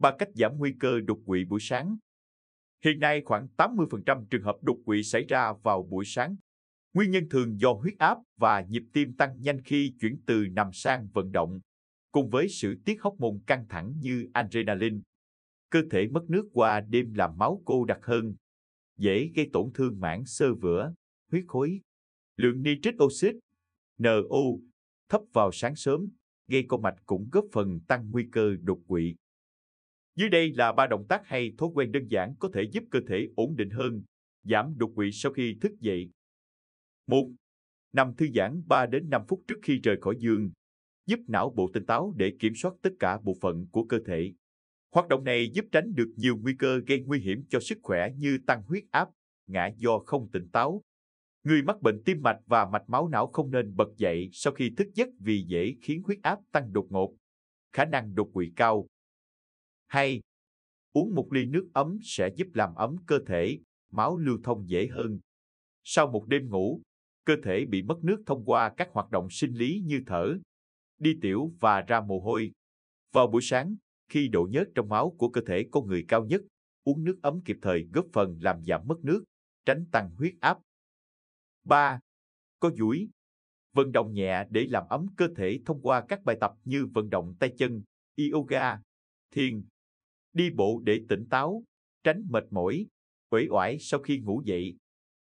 bằng cách giảm nguy cơ đột quỵ buổi sáng. Hiện nay khoảng 80% trường hợp đột quỵ xảy ra vào buổi sáng. Nguyên nhân thường do huyết áp và nhịp tim tăng nhanh khi chuyển từ nằm sang vận động, cùng với sự tiết hóc môn căng thẳng như adrenaline. Cơ thể mất nước qua đêm làm máu cô đặc hơn, dễ gây tổn thương mảng sơ vữa, huyết khối. Lượng nitric oxide, NO, thấp vào sáng sớm, gây co mạch cũng góp phần tăng nguy cơ đột quỵ. Dưới đây là ba động tác hay thói quen đơn giản có thể giúp cơ thể ổn định hơn, giảm đột quỵ sau khi thức dậy. 1. Nằm thư giãn 3 đến 5 phút trước khi rời khỏi giường, giúp não bộ tỉnh táo để kiểm soát tất cả bộ phận của cơ thể. Hoạt động này giúp tránh được nhiều nguy cơ gây nguy hiểm cho sức khỏe như tăng huyết áp, ngã do không tỉnh táo. Người mắc bệnh tim mạch và mạch máu não không nên bật dậy sau khi thức giấc vì dễ khiến huyết áp tăng đột ngột. Khả năng đột quỵ cao. 2. Uống một ly nước ấm sẽ giúp làm ấm cơ thể, máu lưu thông dễ hơn. Sau một đêm ngủ, cơ thể bị mất nước thông qua các hoạt động sinh lý như thở, đi tiểu và ra mồ hôi. Vào buổi sáng, khi độ nhớt trong máu của cơ thể con người cao nhất, uống nước ấm kịp thời góp phần làm giảm mất nước, tránh tăng huyết áp. 3. Có duỗi Vận động nhẹ để làm ấm cơ thể thông qua các bài tập như vận động tay chân, yoga, thiền, đi bộ để tỉnh táo, tránh mệt mỏi, uể oải sau khi ngủ dậy.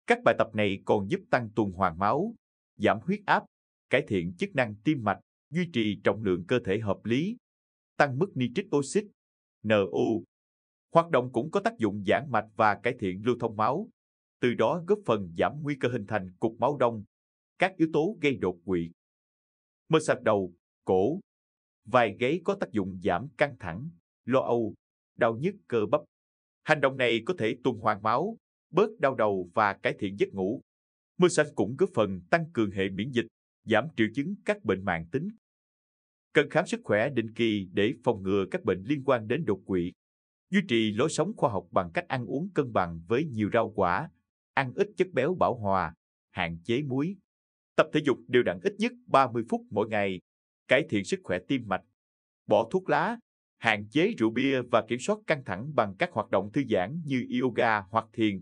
Các bài tập này còn giúp tăng tuần hoàn máu, giảm huyết áp, cải thiện chức năng tim mạch, duy trì trọng lượng cơ thể hợp lý, tăng mức nitric oxit, NO. Hoạt động cũng có tác dụng giãn mạch và cải thiện lưu thông máu, từ đó góp phần giảm nguy cơ hình thành cục máu đông, các yếu tố gây đột quỵ. Mơ sạch đầu, cổ, vài gáy có tác dụng giảm căng thẳng, lo âu, đau nhức cơ bắp. Hành động này có thể tuần hoàn máu, bớt đau đầu và cải thiện giấc ngủ. Mưa xanh cũng góp phần tăng cường hệ miễn dịch, giảm triệu chứng các bệnh mạng tính. Cần khám sức khỏe định kỳ để phòng ngừa các bệnh liên quan đến đột quỵ. Duy trì lối sống khoa học bằng cách ăn uống cân bằng với nhiều rau quả, ăn ít chất béo bão hòa, hạn chế muối. Tập thể dục đều đặn ít nhất 30 phút mỗi ngày, cải thiện sức khỏe tim mạch. Bỏ thuốc lá, hạn chế rượu bia và kiểm soát căng thẳng bằng các hoạt động thư giãn như yoga hoặc thiền.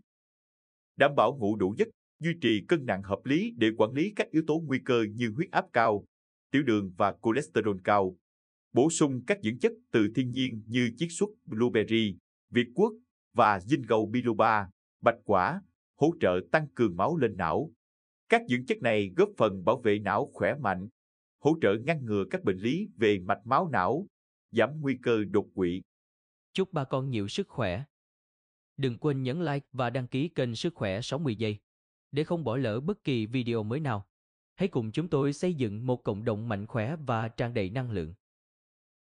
Đảm bảo ngủ đủ giấc, duy trì cân nặng hợp lý để quản lý các yếu tố nguy cơ như huyết áp cao, tiểu đường và cholesterol cao. Bổ sung các dưỡng chất từ thiên nhiên như chiết xuất blueberry, việt quất và dinh gầu biloba, bạch quả, hỗ trợ tăng cường máu lên não. Các dưỡng chất này góp phần bảo vệ não khỏe mạnh, hỗ trợ ngăn ngừa các bệnh lý về mạch máu não, giảm nguy cơ đột quỵ. Chúc ba con nhiều sức khỏe. Đừng quên nhấn like và đăng ký kênh Sức khỏe 60 giây để không bỏ lỡ bất kỳ video mới nào. Hãy cùng chúng tôi xây dựng một cộng đồng mạnh khỏe và tràn đầy năng lượng.